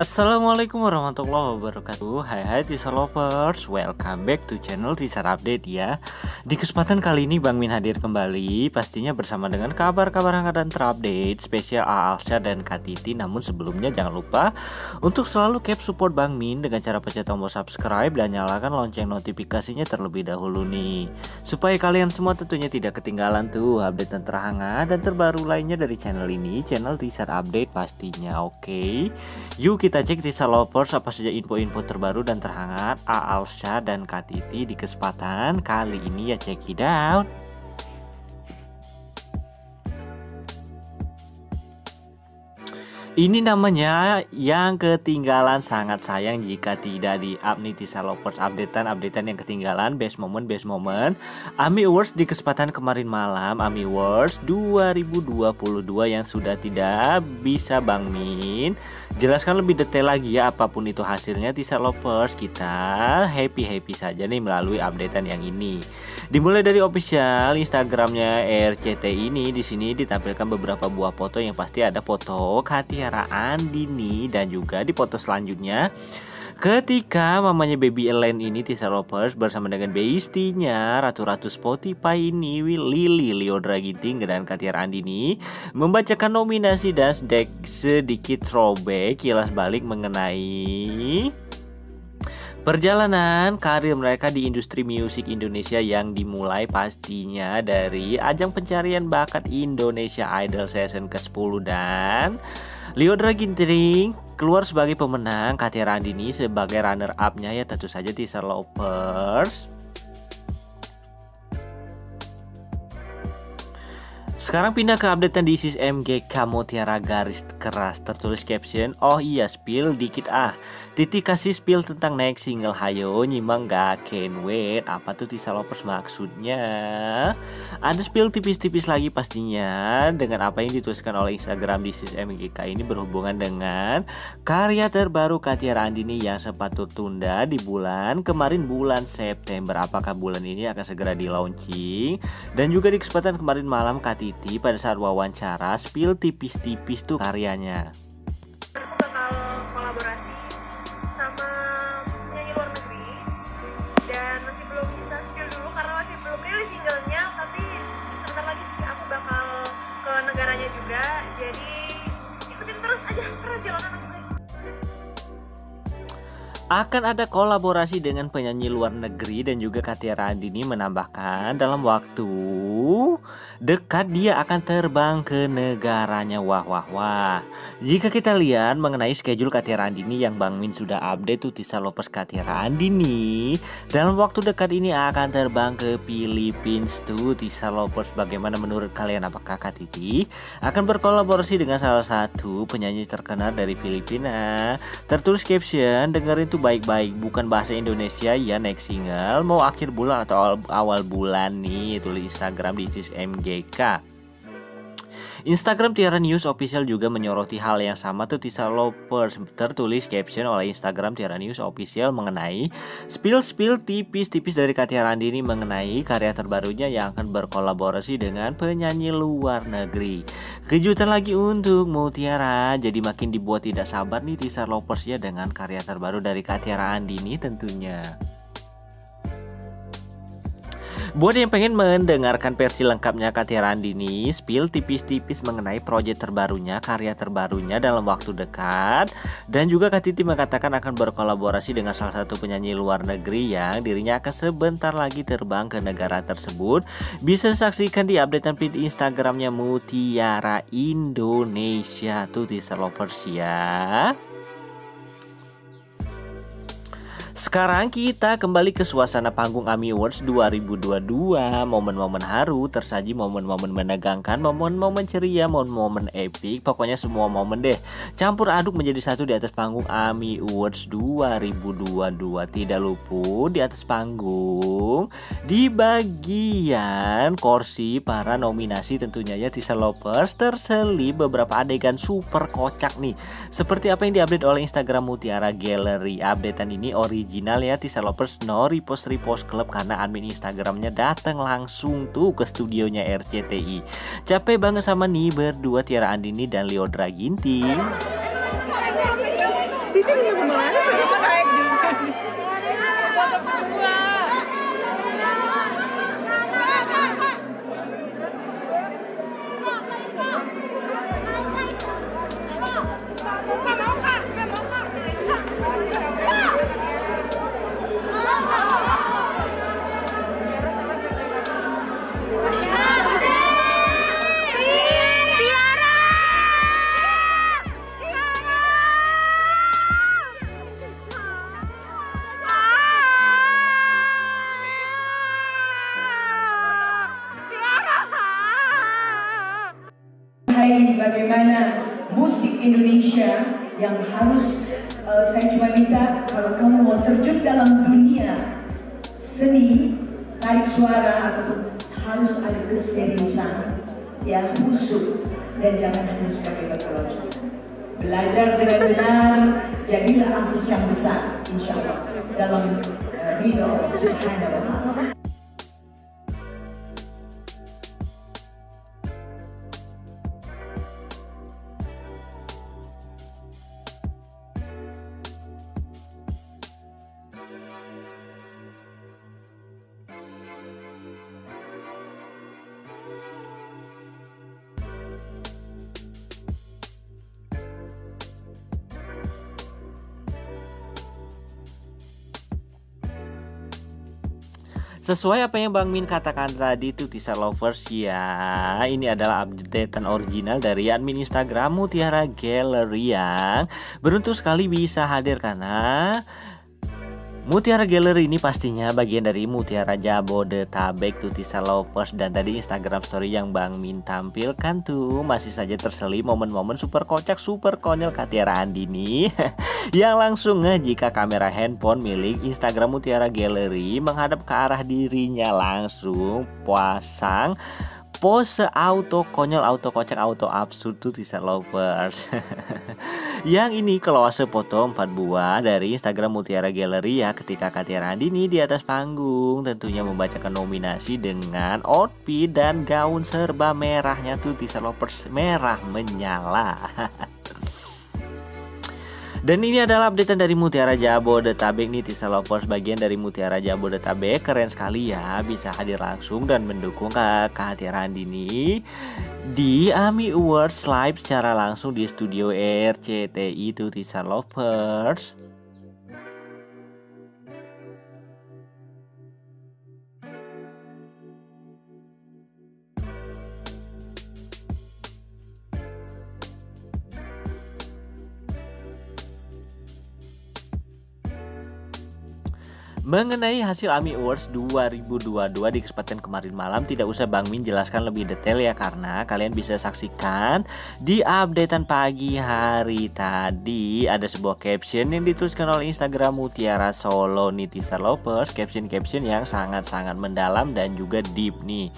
Assalamualaikum warahmatullahi wabarakatuh. Hai hai teaser lovers Welcome back to channel teaser update ya. Di kesempatan kali ini Bang Min hadir kembali Pastinya bersama dengan kabar-kabar hangat dan terupdate Spesial Aalsya dan Katiti. Namun sebelumnya jangan lupa Untuk selalu keep support Bang Min Dengan cara pencet tombol subscribe Dan nyalakan lonceng notifikasinya terlebih dahulu nih. Supaya kalian semua tentunya tidak ketinggalan tuh Update dan terhangat dan terbaru lainnya dari channel ini Channel teaser update pastinya oke? Okay? Yuk kita kita cek di Lovers apa saja info-info terbaru dan terhangat Aalsha dan Katiti di kesempatan kali ini ya check it out. Ini namanya yang ketinggalan. Sangat sayang jika tidak di up nih Lovers updatean updatean yang ketinggalan. Best moment best moment. AMI Awards di kesempatan kemarin malam. AMI Awards 2022 yang sudah tidak bisa Bang Min. Jelaskan lebih detail lagi ya apa pun itu hasilnya Lovers kita happy happy saja nih melalui updatean yang ini. Dimulai dari official Instagramnya RCT ini. Di sini ditampilkan beberapa buah foto. Yang pasti ada foto hati Tiara Andini dan juga di foto selanjutnya. Ketika mamanya Baby Ellen ini Tisa Lovers bersama dengan bestinya Ratu-Ratu Spotify ini Lili Liodra Ginting dan Katia Andini Membacakan nominasi dan sedikit throwback kilas balik mengenai Perjalanan karir mereka di industri musik Indonesia yang dimulai pastinya dari ajang pencarian bakat Indonesia Idol Season ke-10 dan Liodra Ginting keluar sebagai pemenang, Katia Randini sebagai runner up-nya ya tentu saja teaser lovers. Sekarang pindah ke update di ISIS kamu tiara garis keras. Tertulis caption Oh iya spill dikit ah. Titi kasih spill tentang next single Hayo nyimang gak can wait. Apa tuh Tisa Lovers maksudnya? Ada spill tipis-tipis lagi pastinya Dengan apa yang dituliskan oleh Instagram di ISIS MGK ini berhubungan dengan Karya terbaru Katia Andini yang sempat tertunda di bulan kemarin bulan September. Apakah bulan ini akan segera di launching Dan juga di kesempatan kemarin malam Katia Pada saat wawancara spill tipis-tipis tuh karyanya. Aku bakal kolaborasi sama penyanyi luar negeri. Dan masih belum bisa spill dulu karena masih belum rilis singlenya. Tapi sebentar lagi sih aku bakal ke negaranya juga. Jadi ikutin terus aja perjalanan aku guys. Akan ada kolaborasi dengan penyanyi luar negeri dan juga Katia Randini menambahkan dalam waktu dekat dia akan terbang ke negaranya. Wah wah wah. Jika kita lihat mengenai schedule Katia Randini yang Bang Min sudah update tuh Tisa Lopez Katia Randini dalam waktu dekat ini akan terbang ke Philippines tuh Tisa Lopez. Bagaimana menurut kalian? Apakah Kak Titi akan berkolaborasi dengan salah satu penyanyi terkenal dari Filipina? Tertulis caption dengerin tuh baik-baik bukan bahasa Indonesia. Ya next single mau akhir bulan atau awal, bulan nih tulis Instagram di MGK. Instagram Tiara News Official juga menyoroti hal yang sama tuh Tisa Lovers tertulis caption oleh Instagram Tiara News Official mengenai spill-spill tipis-tipis dari Katia Randini mengenai karya terbarunya yang akan berkolaborasi dengan penyanyi luar negeri. Kejutan lagi untuk Mutiara, jadi makin dibuat tidak sabar nih Tisa Lovers ya dengan karya terbaru dari Katia Randini tentunya. Buat yang pengen mendengarkan versi lengkapnya Katia Randini, spill tipis-tipis mengenai proyek terbarunya, karya terbarunya dalam waktu dekat. Dan juga Kak Titi mengatakan akan berkolaborasi dengan salah satu penyanyi luar negeri yang dirinya akan sebentar lagi terbang ke negara tersebut. Bisa saksikan di updatean feed Instagramnya Mutiara Indonesia tuh di lovers ya. Sekarang kita kembali ke suasana panggung AMI Awards 2022 Momen-momen haru, tersaji momen-momen menegangkan, momen-momen ceria, momen-momen epic. Pokoknya semua momen deh. Campur aduk menjadi satu di atas panggung AMI Awards 2022 Tidak luput di atas panggung. Di bagian kursi para nominasi tentunya ya Tisa Lovers Terselip beberapa adegan super kocak nih. Seperti apa yang diupdate oleh Instagram Mutiara Gallery. Updatean ini original original ya Tisa Lovers no repost repost klub karena admin Instagramnya datang langsung tuh ke studionya RCTI. Capek banget sama nih berdua Tiara Andini dan Leodra Ginting. Bagaimana musik Indonesia yang harus uh, saya cuma minta kalau kamu mau terjun dalam dunia seni tarik suara ataupun harus ada keseriusan ya khusyuk dan jangan hanya sebagai berkelocok belajar dengan benar jadilah artis yang besar insya Allah dalam uh, ridho Allah Sesuai apa yang Bang Min katakan tadi tuh teaser lovers ya. Ini adalah updatean original dari admin Instagram Mutiara Gallery yang beruntung sekali bisa hadir karena Mutiara Gallery ini pastinya bagian dari Mutiara Jabodetabek teaser lovers. Dan tadi Instagram story yang Bang Min tampilkan tuh masih saja terselip momen-momen super kocak super konyol Katiara Andini yang langsung jika kamera handphone milik Instagram Mutiara Gallery menghadap ke arah dirinya langsung pasang pose auto konyol auto kocak auto absurd tuh teaser lovers. Yang ini keluase foto 4 buah dari Instagram Mutiara Gallery ya. Ketika Katiara Andini di atas panggung tentunya membacakan nominasi dengan outfit dan gaun serba merahnya tuh teaser lovers merah menyala Dan ini adalah update dari Mutiara Jabodetabek nih Tisa Lovers bagian dari Mutiara Jabodetabek. Keren sekali ya bisa hadir langsung dan mendukung ke kehadiran Dini Di AMI Awards live secara langsung di studio RCTI itu Tisa Lovers Mengenai hasil AMI Awards 2022 di kesempatan kemarin malam tidak usah Bang Min jelaskan lebih detail ya karena kalian bisa saksikan di updatean pagi hari tadi ada sebuah caption yang dituliskan oleh Instagram Mutiara Solo Nitisa Lovers caption-caption yang sangat-sangat mendalam dan juga deep nih.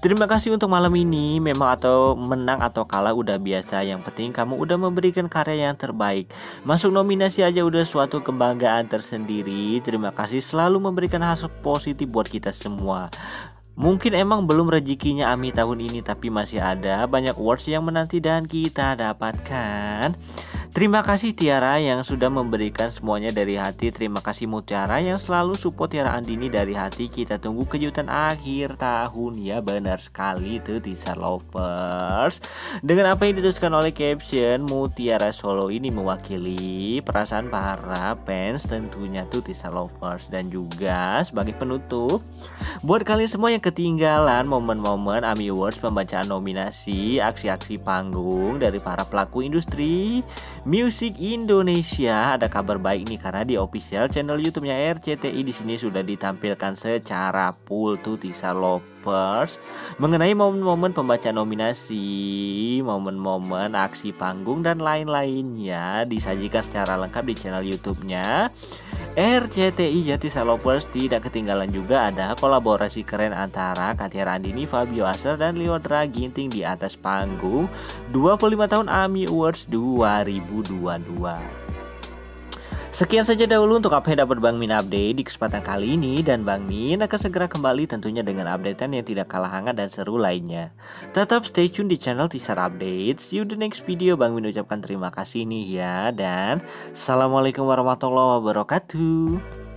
Terima kasih untuk malam ini memang atau menang atau kalah udah biasa yang penting kamu udah memberikan karya yang terbaik. Masuk nominasi aja udah suatu kebanggaan tersendiri. Terima kasih selalu memberikan hasil positif buat kita semua. Mungkin emang belum rezekinya Ami tahun ini tapi masih ada banyak awards yang menanti dan kita dapatkan. Terima kasih Tiara yang sudah memberikan semuanya dari hati. Terima kasih Mutiara yang selalu support Tiara Andini dari hati. Kita tunggu kejutan akhir tahun ya benar sekali tuh teaser lovers. Dengan apa yang dituliskan oleh caption Mutiara Solo ini mewakili perasaan para fans tentunya tuh teaser lovers dan juga sebagai penutup buat kalian semua yang ketinggalan momen-momen AMI Awards pembacaan nominasi aksi-aksi panggung dari para pelaku industri Music Indonesia. Ada kabar baik nih karena di official channel YouTube-nya RCTI di sini sudah ditampilkan secara full tuh Tisa Lovers. Mengenai momen-momen pembacaan nominasi, momen-momen aksi panggung dan lain-lainnya disajikan secara lengkap di channel YouTube-nya RCTI Jati Lovers tidak ketinggalan juga ada kolaborasi keren antara Katia Randini, Fabio Asel dan Leodra Ginting di atas panggung 25 tahun AMI Awards 2022. Sekian saja dahulu untuk apa yang dapat Bang Min update di kesempatan kali ini dan Bang Min akan segera kembali tentunya dengan updatean yang tidak kalah hangat dan seru lainnya. Tetap stay tune di channel Teaser Update. See you the next video. Bang Min ucapkan terima kasih nih ya dan Assalamualaikum warahmatullahi wabarakatuh.